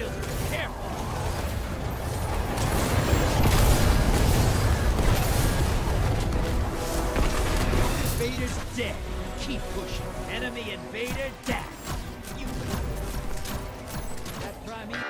shield. Careful! Invader's dead. Keep pushing. Enemy invader dead. You. That.